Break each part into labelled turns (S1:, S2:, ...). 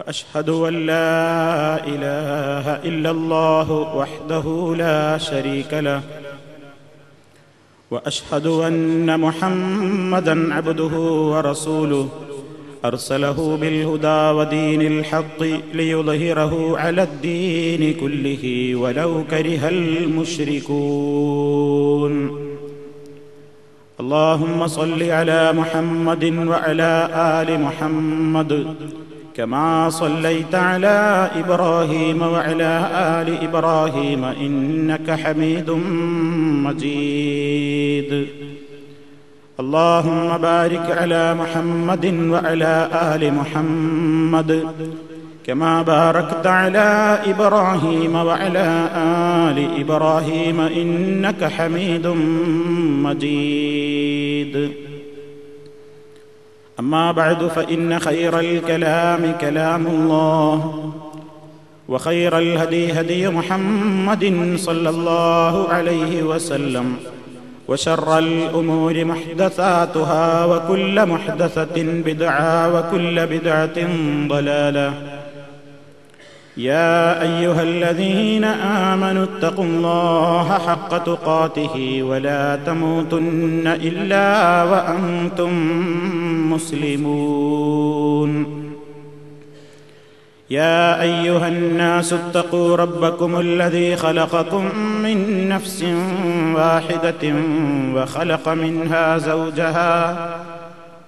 S1: وأشهد أن لا إله إلا الله وحده لا شريك له. وأشهد أن محمدا عبده ورسوله. أرسله بالهدى ودين الحق ليظهره على الدين كله ولو كره المشركون. اللهم صل على محمد وعلى آل محمد. كما صليت على إبراهيم وعلى آل إبراهيم إنك حميد مجيد. اللهم بارك على محمد وعلى آل محمد كما باركت على إبراهيم وعلى آل إبراهيم إنك حميد مجيد. أما بعد فإن خير الكلام كلام الله وخير الهدي هدي محمد صلى الله عليه وسلم وشر الأمور محدثاتها وكل محدثة بدعة وكل بدعة ضلالة. يا أيها الذين آمنوا اتقوا الله حق تقاته ولا تموتن إلا وأنتم مسلمون. يا أيها الناس اتقوا ربكم الذي خلقكم من نفس واحدة وخلق منها زوجها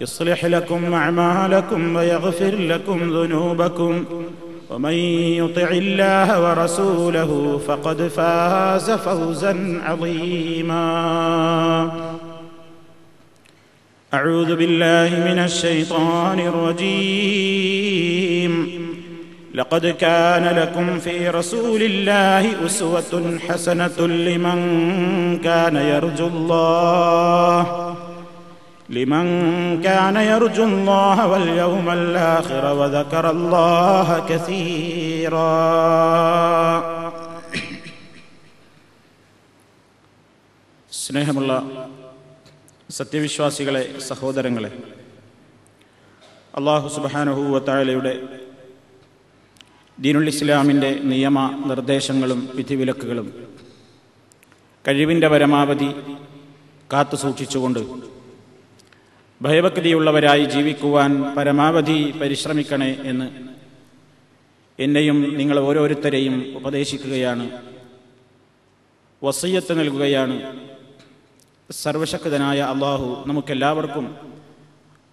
S1: يصلح لكم أعمالكم ويغفر لكم ذنوبكم. ومن يطع الله ورسوله فقد فاز فوزا عظيما. أعوذ بالله من الشيطان الرجيم. لقد كان لكم في رسول الله أسوة حسنة لمن كان يرجو الله. لمن كان يرجو الله واليوم الآخر وذكر الله كثيرا സ്നേഹമുള്ള സത്യവിശ്വാസികളെ സഹോദരങ്ങളെ അള്ളാഹു സുബാനുഹൂവത്തായാലയുടെ ദീനുൽ ഇസ്ലാമിൻ്റെ നിയമ നിർദ്ദേശങ്ങളും വിധിവിലക്കുകളും കഴിവിൻ്റെ പരമാവധി കാത്തു സൂക്ഷിച്ചുകൊണ്ട് ഭയഭക്തിയുള്ളവരായി ജീവിക്കുവാൻ പരമാവധി പരിശ്രമിക്കണേ എന്ന് എന്നെയും നിങ്ങൾ ഓരോരുത്തരെയും ഉപദേശിക്കുകയാണ്. വസയ്യത്ത് നൽകുകയാണ്. സർവശക്തനായ അള്ളാഹു നമുക്കെല്ലാവർക്കും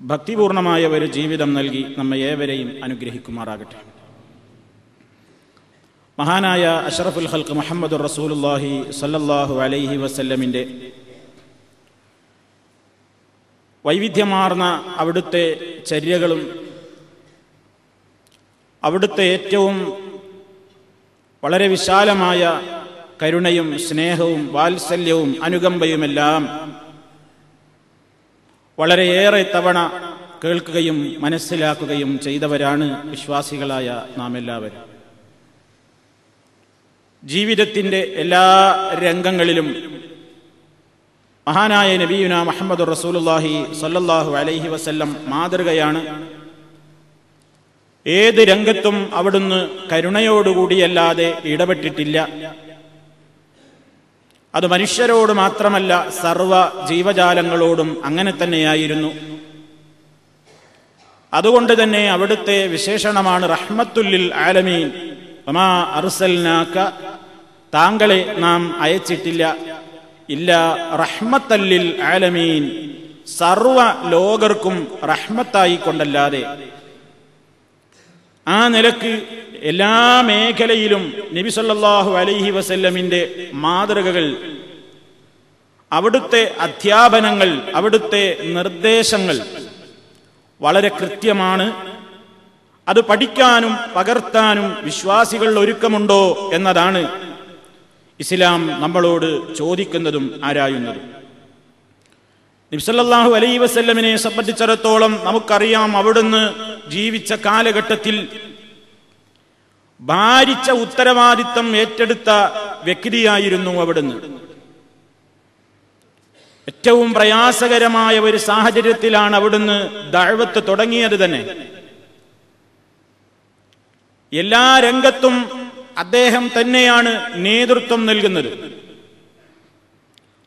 S1: ഭക്തിപൂർണമായ ഒരു ജീവിതം നൽകി നമ്മെ ഏവരെയും അനുഗ്രഹിക്കുമാറാകട്ടെ. മഹാനായ അഷറഫുൽ ഹൽക്ക് മുഹമ്മദ് റസൂലുല്ലാഹി സല്ലല്ലാഹു അലൈഹി വസല്ലമിന്റെ വൈവിധ്യമാർന്ന അവിടുത്തെ ചര്യകളും അവിടുത്തെ ഏറ്റവും വളരെ വിശാലമായ കരുണയും സ്നേഹവും വാത്സല്യവും അനുകമ്പയുമെല്ലാം വളരെയേറെ തവണ കേൾക്കുകയും മനസ്സിലാക്കുകയും ചെയ്തവരാണ് വിശ്വാസികളായ നാം എല്ലാവരും ജീവിതത്തിന്റെ എല്ലാ രംഗങ്ങളിലും മഹാനായ നബിയുന മുഹമ്മദ് റസൂലുല്ലാഹി സല്ലല്ലാഹു അലൈഹി വസല്ലം മാതൃകയാണ്. ഏത് രംഗത്തും അവിടുന്ന് കരുണയോടുകൂടിയല്ലാതെ ഇടപെട്ടിട്ടില്ല. അത് മനുഷ്യരോട് മാത്രമല്ല സർവ ജീവജാലങ്ങളോടും അങ്ങനെ തന്നെയായിരുന്നു. അതുകൊണ്ട് തന്നെ അവിടുത്തെ വിശേഷണമാണ് റഹ്മത്തുല്ലിൽ ആലമീൻ. താങ്കളെ നാം അയച്ചിട്ടില്ല. ഇല്ല റഹ്മത്തല്ലിൽ ആലമീൻ. സർവ ലോകർക്കും റഹ്മത്തായി കൊണ്ടല്ലാതെ ആ നിലയ്ക്ക് എല്ലാ മേഖലയിലും നബി സല്ലല്ലാഹു അലൈഹി വസല്ലമിന്റെ മാതൃകകൾ അവിടുത്തെ അധ്യാപനങ്ങൾ അവിടുത്തെ നിർദ്ദേശങ്ങൾ വളരെ കൃത്യമാണ്. അത് പഠിക്കാനും പകർത്താനും വിശ്വാസികൾ ഒരുക്കമുണ്ടോ എന്നതാണ് ഇസ്ലാം നമ്മളോട് ചോദിക്കുന്നതും ആരായുന്നതും. നിബ്സല്ലാഹു അലൈ വസല്ലമിനെ സംബന്ധിച്ചിടത്തോളം നമുക്കറിയാം അവിടുന്ന് ജീവിച്ച കാലഘട്ടത്തിൽ ഭാരിച്ച ഉത്തരവാദിത്തം ഏറ്റെടുത്ത വ്യക്തിയായിരുന്നു അവിടുന്ന്. ഏറ്റവും പ്രയാസകരമായ ഒരു സാഹചര്യത്തിലാണ് അവിടുന്ന് ദഴവത്ത് തുടങ്ങിയത് തന്നെ. എല്ലാ രംഗത്തും അദ്ദേഹം തന്നെയാണ് നേതൃത്വം നൽകുന്നത്.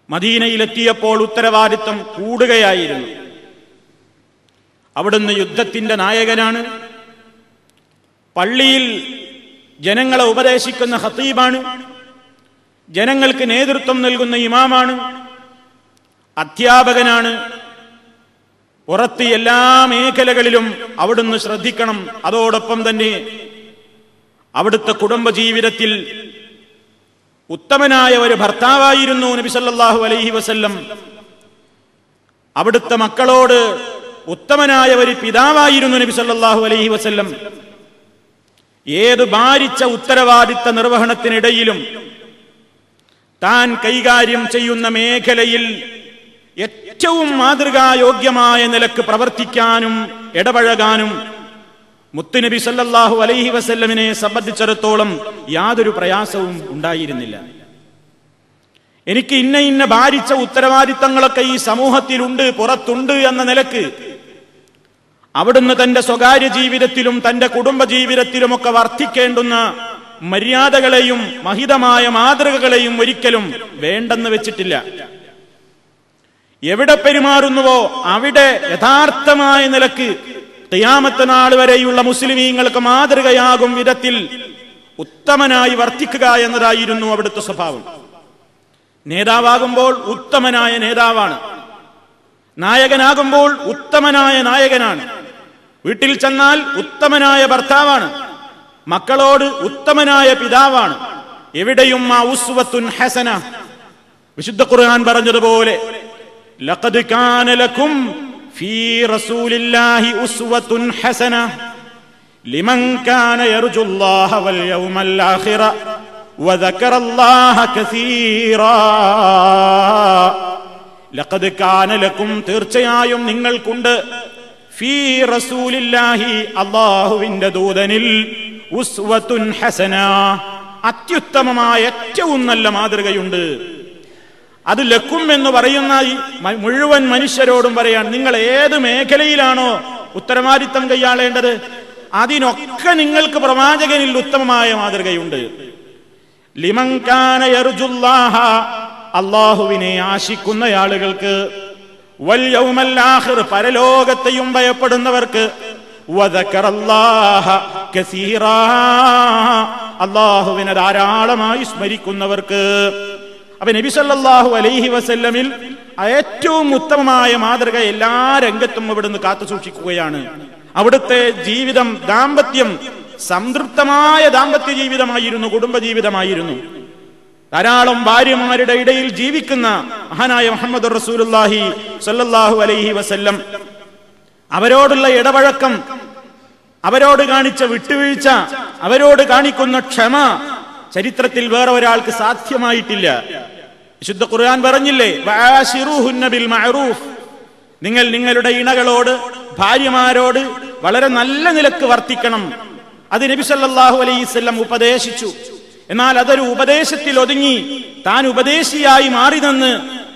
S1: മദീനയിലെത്തിയപ്പോൾ ഉത്തരവാദിത്തം കൂടുകയായിരുന്നു. അവിടുന്ന് യുദ്ധത്തിന്റെ നായകനാണ്. പള്ളിയിൽ ജനങ്ങളെ ഉപദേശിക്കുന്ന ഹത്തീബാണ് ജനങ്ങൾക്ക് നേതൃത്വം നൽകുന്ന ഇമാമാണ്. അധ്യാപകനാണ്. പുറത്ത് എല്ലാ മേഖലകളിലും അവിടുന്ന് ശ്രദ്ധിക്കണം. അതോടൊപ്പം തന്നെ അവിടുത്തെ കുടുംബജീവിതത്തിൽ ഉത്തമനായ ഒരു ഭർത്താവായിരുന്നു നബി സല്ലല്ലാഹു അലൈഹി വസല്ലം. അവിടുത്തെ മക്കളോട് ഉത്തമനായ ഒരു പിതാവായിരുന്നു നബി സല്ലല്ലാഹു അലൈഹി വസല്ലം. ഏത് ഭാരിച്ച ഉത്തരവാദിത്ത നിർവഹണത്തിനിടയിലും താൻ കൈകാര്യം ചെയ്യുന്ന മേഖലയിൽ ഏറ്റവും മാതൃകായോഗ്യമായ നിലയ്ക്ക് പ്രവർത്തിക്കാനും ഇടപഴകാനും മുത്തുനബി സല്ലാഹു അലൈഹി വസല്ലമിനെ സംബന്ധിച്ചിടത്തോളം യാതൊരു പ്രയാസവും ഉണ്ടായിരുന്നില്ല. എനിക്ക് ഇന്ന ഇന്ന ഭാരിച്ച ഉത്തരവാദിത്തങ്ങളൊക്കെ ഈ സമൂഹത്തിലുണ്ട് പുറത്തുണ്ട് എന്ന നിലയ്ക്ക് അവിടുന്ന് തന്റെ സ്വകാര്യ ജീവിതത്തിലും തന്റെ കുടുംബ ജീവിതത്തിലുമൊക്കെ വർദ്ധിക്കേണ്ടുന്ന മര്യാദകളെയും മഹിതമായ മാതൃകകളെയും ഒരിക്കലും വേണ്ടെന്ന് വെച്ചിട്ടില്ല. എവിടെ പെരുമാറുന്നുവോ അവിടെ യഥാർത്ഥമായ നിലയ്ക്ക് ഖിയാമത്ത് നാൾ വരെയുള്ള മുസ്ലിമീങ്ങൾക്ക് മാതൃകയാകും വിധത്തിൽ ഉത്തമനായി വർത്തിക്കുക എന്നതായിരുന്നു അവിടുത്തെ സ്വഭാവം. നേതാവാകുമ്പോൾ ഉത്തമനായ നേതാവാണ്. നായകനാകുമ്പോൾ ഉത്തമനായ നായകനാണ്. വീട്ടിൽ ചെന്നാൽ ഉത്തമനായ ഭർത്താവാണ്. മക്കളോട് ഉത്തമനായ പിതാവാണ്. എവിടെയും ആ ഉസ്വത്തുൻ ഹസന. വിശുദ്ധ ഖുർആൻ പറഞ്ഞതുപോലെ കാന ലക്കും ഫീ റസൂലില്ലാഹി ഉസ്വത്തുൻ ഹസന ലിമൻ കാന യർജുല്ലാഹ വൽ യൗമൽ ആഖിറ وذكر الله كثيرا ലഖദ് കാന ലക്കും തീർച്ചയായും നിങ്ങൾക്കുണ്ട് ഫീ റസൂലില്ലാഹി അള്ളാഹുവിന്റെ ദൂതനിൽ ഉസ്വത്തുൻ ഹസന അത്യുത്തമമായ ഏറ്റവും നല്ല മാതൃകയുണ്ട് അത് ലക്കും എന്ന് പറയുന്ന മുഴുവൻ മനുഷ്യരോടും പറയാൻ നിങ്ങൾ ഏത് മേഖലയിലാണോ ഉത്തരവാദിത്തം കൈയാളേണ്ടത്? അതിനൊക്കെ നിങ്ങൾക്ക് പ്രവാചകനിൽ ഉത്തമമായ മാതൃകയുണ്ട്. അള്ളാഹുവിനെ ആശിക്കുന്ന ആളുകൾക്ക് ആഖിർ പരലോകത്തെയും ഭയപ്പെടുന്നവർക്ക് അള്ളാഹുവിനെ ധാരാളമായി സ്മരിക്കുന്നവർക്ക് അപ്പൊ നബി സല്ലാഹു അലൈഹി വസല്ലമിൽ ഏറ്റവും ഉത്തമമായ മാതൃക എല്ലാ രംഗത്തും അവിടുന്ന് കാത്തു സൂക്ഷിക്കുകയാണ്. അവിടുത്തെ ജീവിതം ദാമ്പത്യം സംതൃപ്തമായ ദാമ്പത്യ ജീവിതമായിരുന്നു കുടുംബജീവിതമായിരുന്നു ധാരാളം ഭാര്യമാരുടെ ഇടയിൽ ജീവിക്കുന്ന മഹാനായ മുഹമ്മദ് റസൂലുള്ളാഹി സല്ലാഹു അലൈഹി വസല്ലം അവരോടുള്ള ഇടപഴക്കം അവരോട് കാണിച്ച വിട്ടുവീഴ്ച അവരോട് കാണിക്കുന്ന ക്ഷമ ചരിത്രത്തിൽ വേറെ ഒരാൾക്ക് സാധ്യമായിട്ടില്ല. വിശുദ്ധ ഖുർആൻ പറഞ്ഞില്ലേ ബിൽ മഅറൂഫ് നിങ്ങൾ നിങ്ങളുടെ ഇണകളോട് ഭാര്യമാരോട് വളരെ നല്ല നിലയ്ക്ക് വർത്തിക്കണം. അത് നബി സല്ലല്ലാഹു അലൈഹി ഉപദേശിച്ചു. എന്നാൽ അതൊരു ഉപദേശത്തിൽ ഒതുങ്ങി താൻ ഉപദേശിയായി മാറി നിന്ന്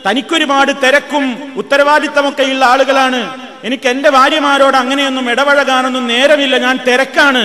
S1: തനിക്കൊരുപാട് തിരക്കും ഉത്തരവാദിത്തമൊക്കെയുള്ള ആളുകളാണ്. എനിക്ക് എന്റെ ഭാര്യമാരോട് അങ്ങനെയൊന്നും ഇടപഴകാനൊന്നും നേരമില്ല ഞാൻ തിരക്കാണ്.